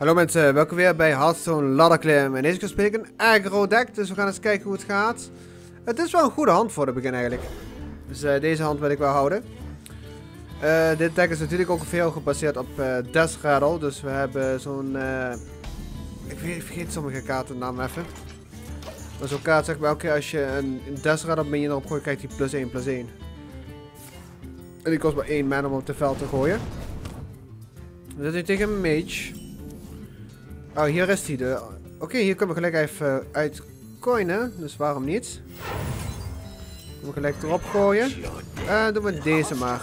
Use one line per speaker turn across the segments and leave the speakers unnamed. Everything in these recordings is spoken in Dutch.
Hallo mensen, welkom weer bij Hearthstone Ladderklim. En deze keer speel ik een aggro deck, dus we gaan eens kijken hoe het gaat. Het is wel een goede hand voor de begin eigenlijk. Dus uh, deze hand wil ik wel houden. Uh, dit deck is natuurlijk ook veel gebaseerd op uh. Dus we hebben zo'n... ik weet, vergeet sommige kaarten naam even. Maar zo'n kaart zeg maar elke keer als je een, Death Rattle minion erop gooit, krijgt hij plus 1 plus 1. En die kost maar 1 mana om op het veld te gooien. We zitten tegen een mage. Oh, hier is hij. Oké, hier kunnen we gelijk even uit coinen. Dus waarom niet? Doen we gelijk erop gooien. En doen we deze maar.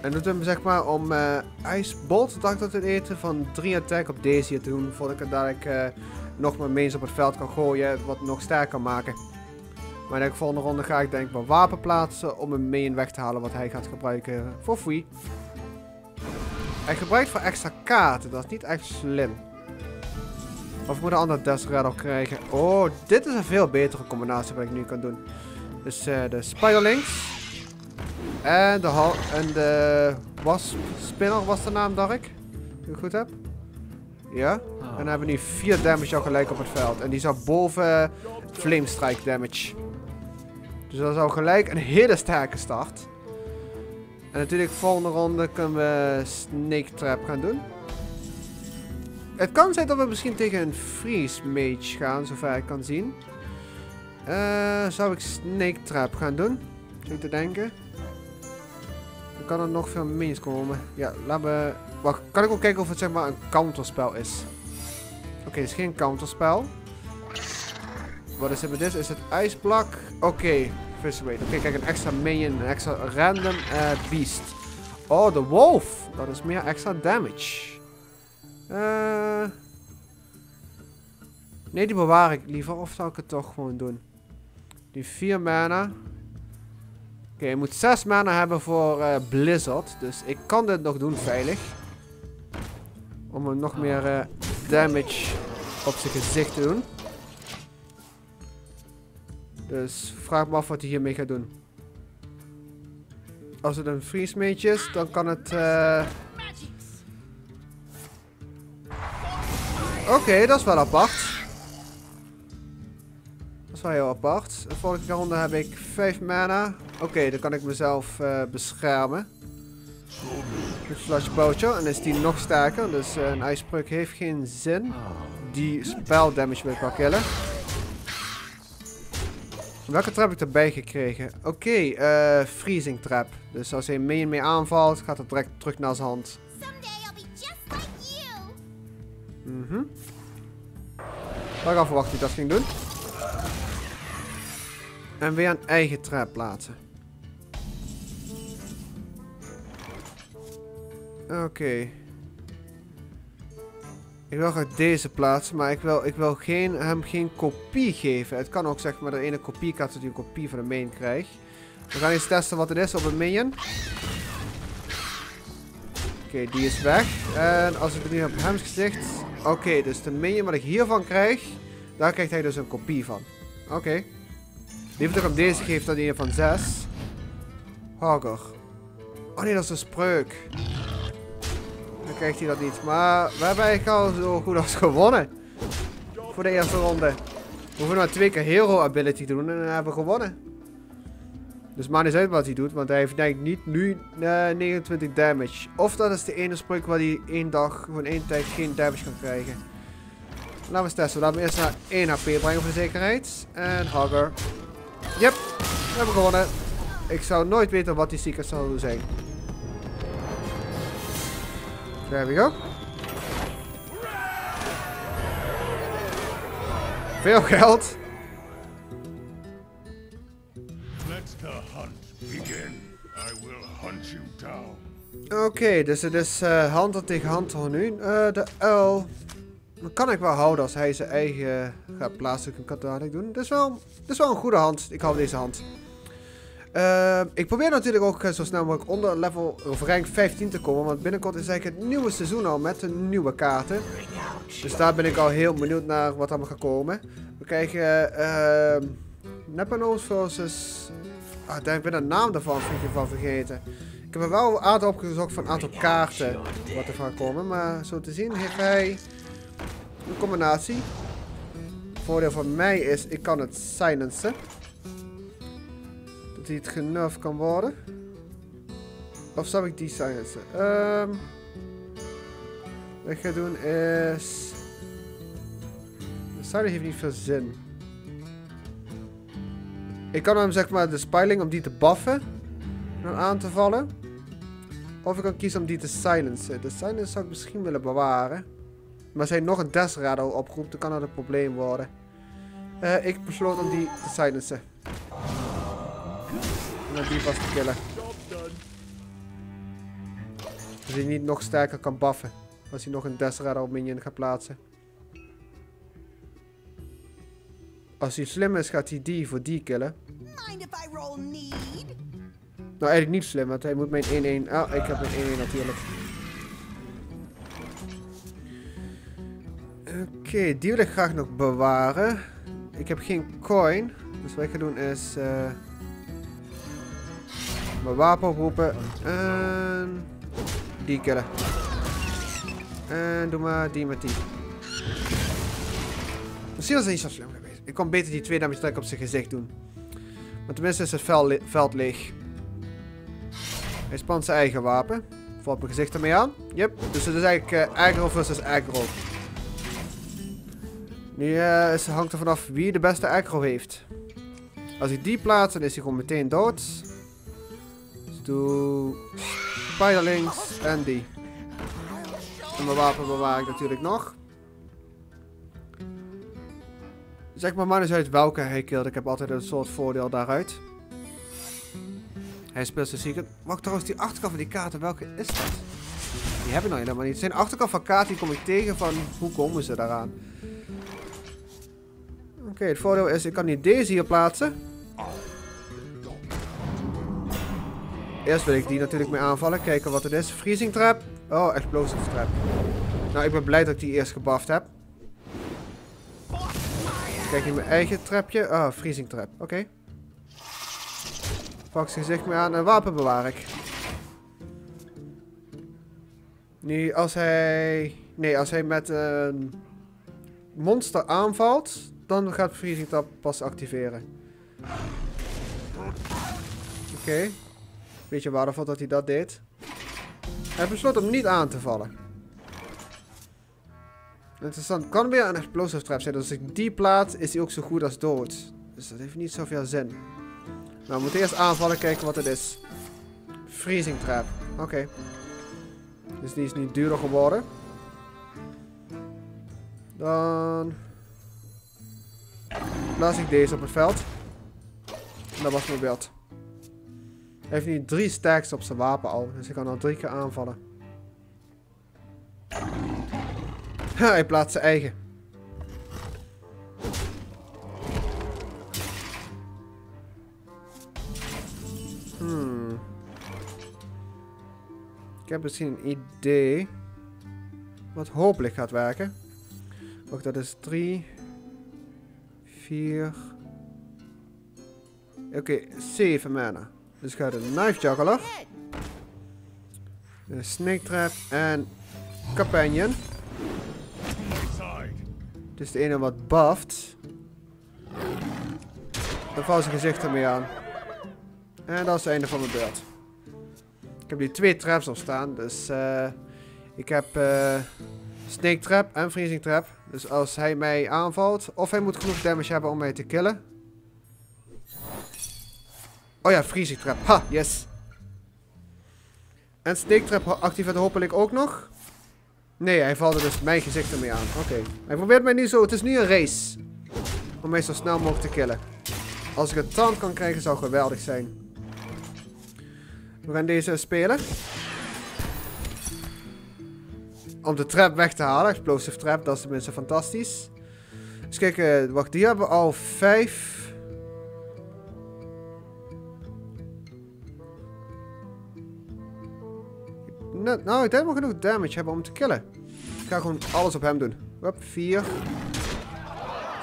En doen we hem zeg maar om uh, ijsbolt, dacht dat het eten, van 3 attack op deze hier te doen. Voordat ik het dadelijk uh, nog maar meens op het veld kan gooien, wat nog sterker maken. Maar in de volgende ronde ga ik denk ik mijn wapen plaatsen om een main weg te halen wat hij gaat gebruiken voor free. Hij gebruikt voor extra kaarten, dat is niet echt slim. Of ik moet een andere Death Rattle krijgen. Oh, dit is een veel betere combinatie wat ik nu kan doen. Dus uh, de Spiderlings. En de, en de Wasp Spinner was de naam, Dark. Als ik het goed heb. Ja. En dan hebben we nu 4 damage al gelijk op het veld. En die zou boven Flame Strike damage. Dus dat is gelijk een hele sterke start. En natuurlijk volgende ronde kunnen we Snake Trap gaan doen. Het kan zijn dat we misschien tegen een Freeze Mage gaan, zover ik kan zien. Uh, zou ik Snake Trap gaan doen? Zit te denken. Dan kan er nog veel minions komen. Ja, laten we... Wacht, kan ik ook kijken of het zeg maar een counterspel is? Oké, het is geen counterspel. Wat is het met dit? Is het ijsblok? Oké, Oké, kijk, een extra minion, een extra random uh, beast. Oh, de wolf. Dat is meer extra damage. Uh, nee, die bewaar ik liever. Of zou ik het toch gewoon doen? Die 4 mana. Oké, je moet 6 mana hebben voor uh, Blizzard. Dus ik kan dit nog doen veilig. Om hem nog meer damage op zijn gezicht te doen. Dus vraag me af wat hij hiermee gaat doen. Als het een mage is, dan kan het... Uh... Oké, dat is wel apart. Dat is wel heel apart. De volgende ronde heb ik 5 mana. Oké, dan kan ik mezelf uh, beschermen. Met Flash Poacher. En is die nog sterker. Dus uh, een ijsbruk heeft geen zin. Die spel damage wil ik wel killen. Welke trap heb ik erbij gekregen? Oké, okay, uh, eh, freezing trap. Dus als hij mee en mee aanvalt, gaat het direct terug naar zijn hand. Mhm. Mm Waaraf verwacht hij dat ging doen. En weer een eigen trap plaatsen. Oké. Ik wil graag deze plaatsen, maar ik wil, ik wil geen, hem geen kopie geven. Het kan ook zeg maar de ene kopiekaart dat hij een kopie van de main krijgt. We gaan eens testen wat het is op een minion. Oké, die is weg. En als ik het nu op hem gezicht... Oké, dus de minion wat ik hiervan krijg, daar krijgt hij dus een kopie van. Oké. Liever dat op deze geeft dan die van 6. Hogger. Oh nee, dat is een spreuk krijgt hij dat niet. Maar we hebben eigenlijk al zo goed als gewonnen. Voor de eerste ronde. We hoeven maar twee keer hero ability te doen en dan hebben we gewonnen. Dus maakt niet uit wat hij doet, want hij heeft denk ik niet nu uh, eh, 29 damage. Of dat is de ene spreuk waar hij één dag, gewoon één tijd geen damage kan krijgen. Laten we eens testen. Laten we eerst naar 1 HP brengen voor zekerheid. En Hugger. Yep, we hebben gewonnen. Ik zou nooit weten wat die secret zou zijn. There we go. Veel geld. Oké, okay, dus het is uh, hand tegen hand nu. Uh, de uil. Dat kan ik wel houden als hij zijn eigen gaat plaatsen. Ik kan doen. Dat is, wel, dat is wel een goede hand. Ik hou deze hand. Uh, ik probeer natuurlijk ook zo snel mogelijk onder level of rank 15 te komen. Want binnenkort is eigenlijk het nieuwe seizoen al met de nieuwe kaarten. Dus daar ben ik al heel benieuwd naar wat allemaal gaat komen. We krijgen uh, Nepanos versus... Ah, ik ben de naam daarvan van vergeten. Ik heb er wel een aantal opgezocht van een aantal kaarten wat er van komen. Maar zo te zien heeft hij een combinatie. voordeel van mij is, ik kan het silencen. Hij het genuff kan worden. Of zal ik die silencen? Um, wat ik ga doen is... De silence heeft niet veel zin. Ik kan hem zeg maar de spyling om die te buffen. En aan te vallen. Of ik kan kiezen om die te silencen. De silence zou ik misschien willen bewaren. Maar hij nog een Rattle oproept, dan kan dat een probleem worden. Uh, ik besloot om die te silencen. En dan die vast te killen. Dus hij niet nog sterker kan buffen. Als hij nog een Death Rattle minion gaat plaatsen. Als hij slim is, gaat hij die voor die killen. Nou, eigenlijk niet slim, want hij moet mijn 1-1... Ah, ik heb mijn 1-1 natuurlijk. Oké, die wil ik graag nog bewaren. Ik heb geen coin. Dus wat ik ga doen is... Uh, mijn wapen oproepen. En... Die killen. En doe maar die met die. Misschien was het niet zo slim geweest. Ik kon beter die twee damage trek op zijn gezicht doen. Maar tenminste is het veld leeg. Hij spant zijn eigen wapen. Valt mijn gezicht ermee aan. Yep. Dus het is eigenlijk uh, aggro versus aggro. Nu is, hangt er vanaf wie de beste aggro heeft. Als ik die plaats, dan is hij gewoon meteen dood. Doe Spiderlings en die. En mijn wapen bewaar ik natuurlijk nog. Zeg maar man eens uit welke hij killt. Ik heb altijd een soort voordeel daaruit. Hij speelt zijn secret. Wacht trouwens, die achterkant van die kaarten, welke is dat? Die hebben we nog helemaal niet. Zijn achterkant van kaarten die kom ik tegen van hoe komen ze daaraan. Oké, het voordeel is, ik kan niet deze hier plaatsen. Eerst wil ik die natuurlijk mee aanvallen. Kijken wat het is. Freezing trap. Oh, explosive trap. Nou, ik ben blij dat ik die eerst gebufft heb. Kijk hier mijn eigen trapje. Oh, freezing trap. Oké. Pak zijn gezicht mee aan en wapen bewaar ik. Nu, als hij... Nee, als hij met een monster aanvalt, dan gaat Freezing Tap pas activeren. Oké. Okay. Beetje waardevol dat hij dat deed. Hij besloot om niet aan te vallen. Interessant. Kan weer een explosive trap zijn. Dus als ik die plaats, is hij ook zo goed als dood. Dus dat heeft niet zoveel zin. Nou, we moeten eerst aanvallen, kijken wat het is. Freezing trap. Oké. Dus die is niet duurder geworden. Dan... Laat ik deze op het veld. En dat was mijn beeld. Hij heeft nu drie stacks op zijn wapen al. Dus ik kan al drie keer aanvallen. hij plaatst zijn eigen. Hmm. Ik heb misschien een idee. Wat hopelijk gaat werken. Wacht, dat is 3, 4. Oké, okay, 7 mana. Dus gaat een Knife Juggler. Een Snake Trap en Companion. Het is de ene wat buffed. Dan valt zijn gezicht ermee aan. En dat is het einde van mijn beurt. Ik heb hier twee traps op staan. Dus uh, ik heb uh, Snake Trap en Freezing Trap. Dus als hij mij aanvalt, of hij moet genoeg damage hebben om mij te killen. Oh ja, Freezing Trap. Ha, yes. En Snake Trap activeert hopelijk ook nog. Nee, hij valt er dus mijn gezicht ermee aan. Oké. Hij probeert mij nu zo. Het is nu een race. Om mij zo snel mogelijk te killen. Als ik het tand kan krijgen, zou geweldig zijn. We gaan deze spelen. Om de trap weg te halen. Explosive trap, dat is tenminste fantastisch. Dus kijk, uh, wacht, die hebben al vijf... nou, ik denk wel genoeg damage hebben om te killen. Ik ga gewoon alles op hem doen. Hup, 4.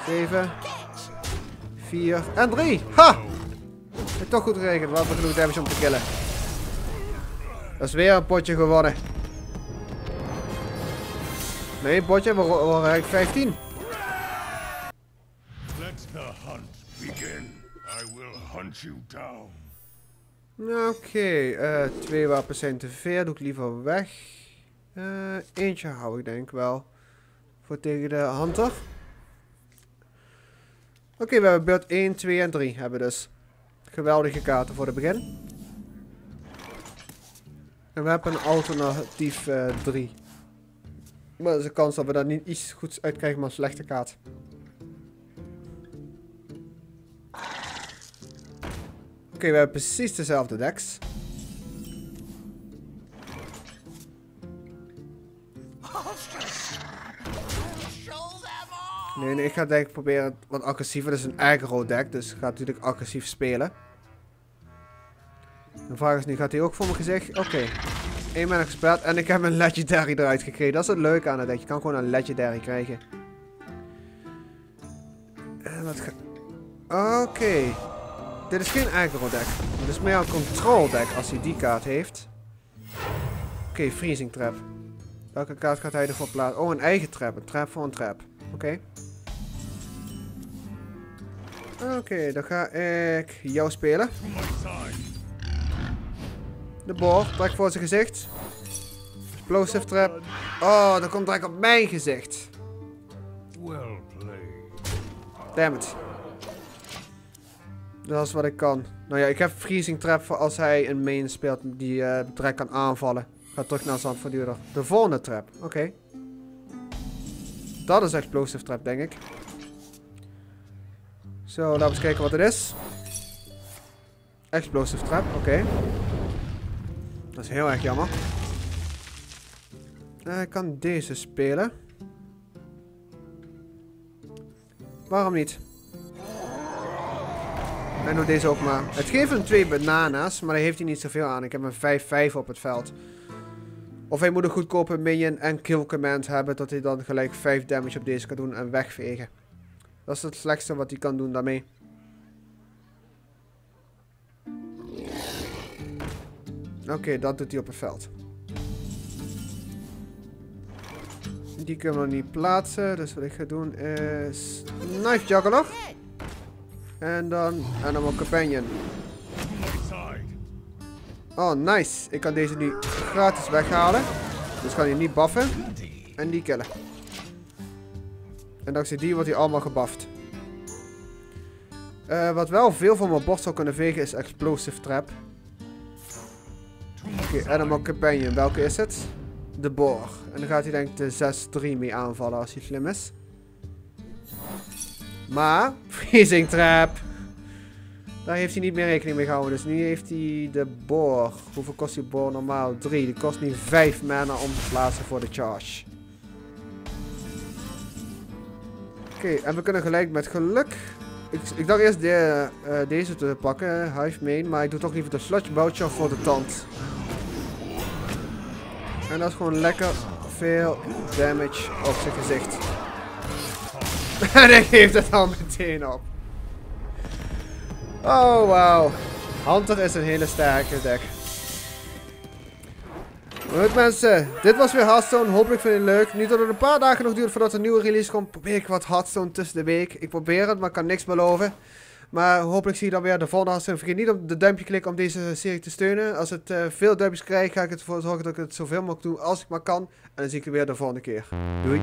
7. 4. En 3. Ha! Ik toch goed geregeld. We hebben genoeg damage om te killen. Dat is weer een potje gewonnen. Nee, potje, we eigenlijk 15.
Let the hunt begin. I will hunt you down.
Oké, eh, twee wapens zijn te veel. Doe ik liever weg. Eh, eentje hou ik denk wel. Voor tegen de hunter. Oké, we hebben beurt 1, 2 en 3 hebben dus. Geweldige kaarten voor het begin. En we hebben een alternatief 3. maar er is een kans dat we daar niet iets goeds uit krijgen, maar een slechte kaart. Oké, we hebben precies dezelfde decks. Nee, nee, ik ga denk ik proberen wat agressiever. Dat is een aggro deck, dus ik ga natuurlijk agressief spelen. De vraag is nu, gaat hij ook voor mijn gezicht? Oké. Okay. Eén gespeeld en ik heb een legendary eruit gekregen. Dat is het leuke aan het deck. Je kan gewoon een legendary krijgen. En wat ga... Oké. Dit is geen aggro deck. Dit is meer een control deck als hij die kaart heeft. Oké, freezing trap. Welke kaart gaat hij ervoor plaatsen? Oh, een eigen trap. Een trap voor een trap. Oké. Oké, dan ga ik jou spelen. De boor, trek voor zijn gezicht. Explosive trap. Oh, dan komt direct op mijn gezicht. Damn it. Dat is wat ik kan. Nou ja, ik heb freezing trap voor als hij een main speelt die uh, direct kan aanvallen. Ga terug naar zand duurder. De volgende trap. Oké. Dat is explosive trap, denk ik. Zo, laten we eens kijken wat het is. Explosive trap, oké. Dat is heel erg jammer. Uh, ik kan deze spelen. Waarom niet? En doe deze ook maar. Het geeft hem twee banana's, maar daar heeft hij niet zoveel aan. Ik heb een 5-5 op het veld. Of hij moet een goedkope minion en kill command hebben, dat hij dan gelijk 5 damage op deze kan doen en wegvegen. Dat is het slechtste wat hij kan doen daarmee. Oké, dat doet hij op het veld. Die kunnen we niet plaatsen. Dus wat ik ga doen is... Knife Juggler. En dan Animal Companion. Oh, nice. Ik kan deze nu gratis weghalen. Dus kan hij niet buffen. En die killen. En dankzij die wordt hij allemaal gebafft. Uh, wat wel veel van mijn bord zou kunnen vegen is Explosive Trap. Oké, okay, Animal Companion. Welke is het? De boor. En dan gaat hij denk ik de 6-3 mee aanvallen als hij slim is. Maar, Freezing Trap. Daar heeft hij niet meer rekening mee gehouden. Dus nu heeft hij de boor. Hoeveel kost die boor normaal? 3. Die kost nu 5 mana om te plaatsen voor de charge. Oké, en we kunnen gelijk met geluk... Ik, ik dacht eerst de, uh, deze te pakken, Hive Main, maar ik doe toch liever de Sludge Boucher voor de tand. En dat is gewoon lekker veel damage op zijn gezicht. En hij geeft het al meteen op. Oh, wauw. Hunter is een hele sterke deck. Goed mensen, dit was weer Hearthstone. Hopelijk vind je het leuk. Nu dat het een paar dagen nog duurt voordat een nieuwe release komt, probeer ik wat Hearthstone tussen de week. Ik probeer het, maar ik kan niks beloven. Maar hopelijk zie je dan weer de volgende Hearthstone. Vergeet niet op de duimpje klikken om deze serie te steunen. Als het uh, veel duimpjes krijgt, ga ik ervoor zorgen dat ik het zoveel mogelijk doe als ik maar kan. En dan zie ik je weer de volgende keer. Doei!